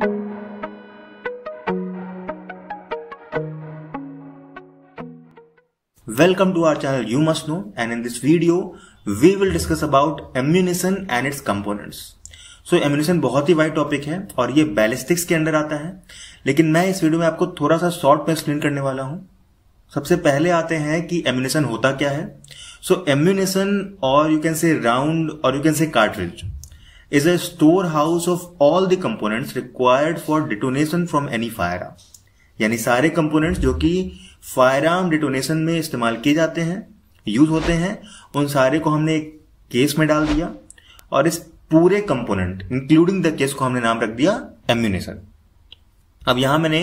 Welcome to our channel You Must Know and in this video we will discuss about ammunition and its components. So so, ammunition बहुत ही wide topic है और ये ballistics के under आता है लेकिन मैं इस वीडियो में आपको थोड़ा सा शॉर्ट में एक्सप्लेन करने वाला हूँ। सबसे पहले आते हैं कि एम्यूनिशन होता क्या है। सो एम्यूनिशन और यू कैन से राउंड और you can say cartridge a store house of all the components required for detonation from any fire यानी सारे कंपोनेंट्स जो कि फायर आर्म डिटोनेशन में इस्तेमाल किए जाते हैं यूज़ होते हैं उन सारे को हमने एक केस में डाल दिया और इस पूरे कंपोनेंट इंक्लूडिंग द केस को हमने नाम रख दिया एम्यूनेशन अब यहाँ मैंने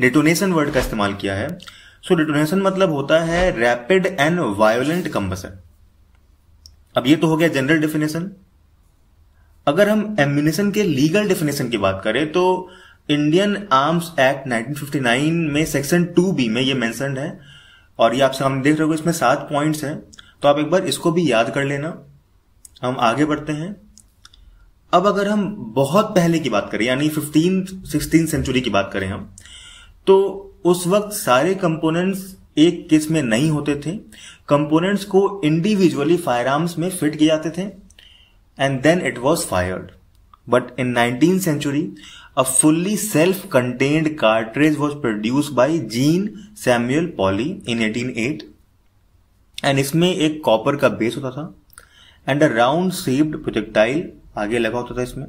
डिटोनेशन वर्ड का इस्तेमाल किया है। सो so, डिटोनेशन मतलब होता है रैपिड एंड वायोलेंट कंबसन अब ये तो हो गया जनरल डेफिनेशन अगर हम एम्यूनेशन के लीगल डेफिनेशन की बात करें तो इंडियन आर्म्स एक्ट 1959 में सेक्शन टू बी में ये मेंशनड है, और ये आप सामने देख रहे हो इसमें सात पॉइंट्स हैं। तो आप एक बार इसको भी याद कर लेना। हम आगे बढ़ते हैं। अब अगर हम बहुत पहले की बात करें, यानी फिफ्टीन सिक्सटीन सेंचुरी की बात करें हम तो उस वक्त सारे कंपोनेंट्स एक किसमें नहीं होते थे। कंपोनेंट्स को इंडिविजुअली फायर आर्म्स में फिट किए जाते थे। And then it was fired but in nineteen century A fully self-contained cartridge was produced by Jean Samuel Pauly in 1808 and इसमें एक कॉपर का बेस होता था and a round shaped projectile आगे लगा होता था इसमें।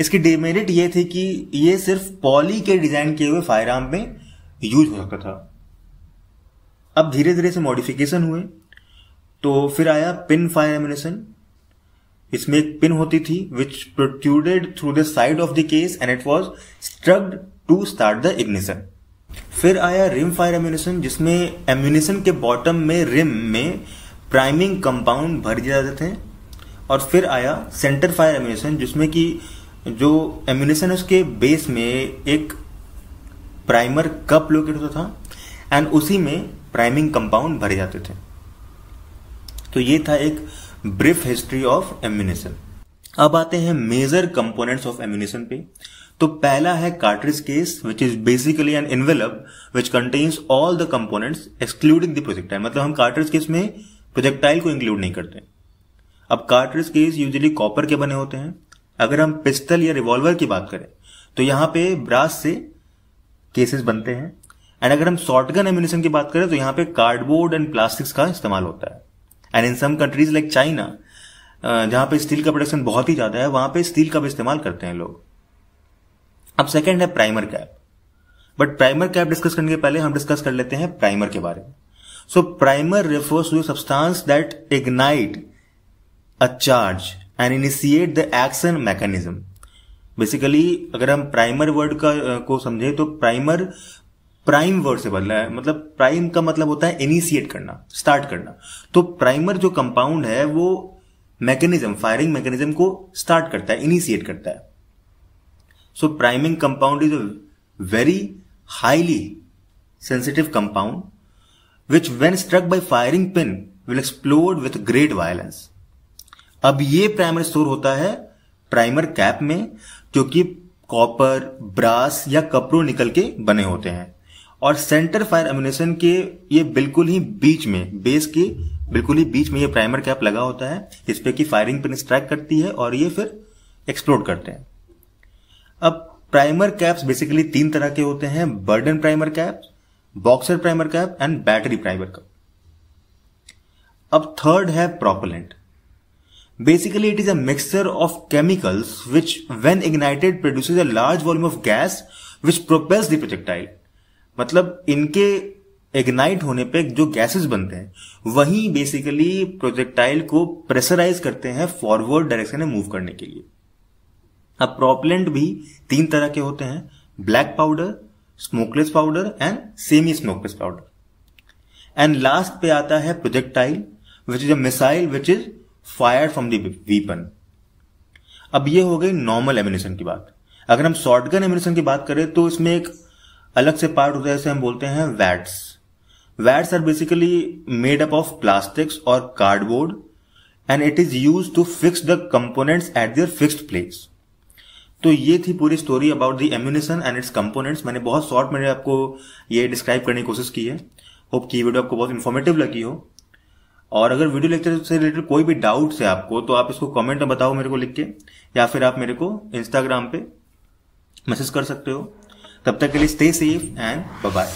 इसकी डिमेरिट ये थी कि ये सिर्फ़ पॉली के डिज़ाइन किए हुए फायर आर्म में यूज़ हो सकता था। अब धीरे धीरे से मॉडिफिकेशन हुए। तो फिर आया पिन फायर एम्यूनेशन इसमें एक पिन होती थी which protruded through the side of the case and it was struck to start the ignition फिर आया रिम फायर एम्यूनिशन जिसमें एम्यूनिशन के बॉटम में रिम में प्राइमिंग कंपाउंड भर दिए जाते थे। और फिर आया सेंटर फायर एम्यूनिशन जिसमें कि जो एम्यूनिशन उसके बेस में एक प्राइमर कप लोकेट होता था एंड उसी में प्राइमिंग कंपाउंड भरे जाते थे। तो ये था एक ब्रीफ हिस्ट्री ऑफ़ एम्यूनेशन अब आते हैं मेजर कंपोनेंट्स ऑफ़ एम्यूनेशन पे। तो पहला है cartridge case which is basically an envelope which contains all the components excluding the projectile मतलब हम कार्ट्रिज केस में प्रोजेक्टाइल को इंक्लूड नहीं करते। अब कार्ट्रिज केस यूजली कॉपर के बने होते हैं। अगर हम पिस्टल या रिवॉल्वर की बात करें तो यहाँ पे ब्रास से केसेस बनते हैं। एंड अगर हम शॉर्टगन एम्यूनेशन की बात करें तो यहाँ पे कार्डबोर्ड एंड प्लास्टिक्स का इस्तेमाल होता है। And in some countries like China जहाँ पे स्टील का प्रोडक्शन बहुत ही ज़्यादा है, वहाँ पे स्टील का भी इस्तेमाल करते हैं लोग। अब सेकंड है primer cap but primer cap discuss करने के पहले हम डिस्कस कर लेते हैं प्राइमर के बारे में। So primer refers to substance that ignite a charge and initiate the action mechanism basically अगर हम प्राइमर वर्ड का को समझे तो प्राइमर प्राइम वर्ड से बदला है। मतलब प्राइम का मतलब होता है इनिशिएट करना स्टार्ट करना। तो प्राइमर जो कंपाउंड है, वो मैकेनिज्म फायरिंग मैकेनिज्म को स्टार्ट करता है इनिशिएट करता है। So priming compound is a very highly sensitive compound which when struck by firing pin will explode with great violence अब ये प्राइमर स्टोर होता है प्राइमर कैप में क्योंकि कॉपर ब्रास या कपड़ों निकल के बने होते हैं। और सेंटर फायर एम्यूनेशन के ये बिल्कुल ही बीच में बेस के बिल्कुल ही बीच में ये प्राइमर कैप लगा होता है, इस पे की फायरिंग पिन स्ट्राइक करती है और ये फिर एक्सप्लोड करते हैं। अब प्राइमर कैप्स बेसिकली तीन तरह के होते हैं Berdan primer cap boxer primer cap and battery primer cap अब थर्ड है propellant basically it is a mixture of chemicals which when ignited produces a large volume of gas which propels the projectile मतलब इनके ignite होने पे जो gases बनते हैं, वही बेसिकली प्रोजेक्टाइल को प्रेशराइज करते हैं फॉरवर्ड डायरेक्शन में मूव करने के लिए। अब प्रोपलेंट भी तीन तरह के होते हैं black powder smokeless powder and semi smokeless powder and last पे आता है projectile which is a missile which is fire from the weapon अब ये हो गई नॉर्मल एम्यूनिशन की बात। अगर हम शॉर्टगन एम्यूनिशन की बात करें तो इसमें एक अलग से पार्ट होता है जैसे हम बोलते हैं wads wads are basically made up of plastics और cardboard and it is use to fix the components at their fixed place तो ये थी पूरी story about the ammunition and its components मैंने बहुत शॉर्ट में आपको ये डिस्क्राइब करने की कोशिश की है. होप की वीडियो आपको बहुत इन्फॉर्मेटिव लगी हो. और अगर वीडियो लेक्चर से रिलेटेड कोई भी डाउट है आपको तो आप इसको कमेंट में बताओ मेरे को लिख के, या फिर आप मेरे को इंस्टाग्राम पे मैसेज कर सकते हो. तब तक के लिए स्टे सेफ़ एंड बाय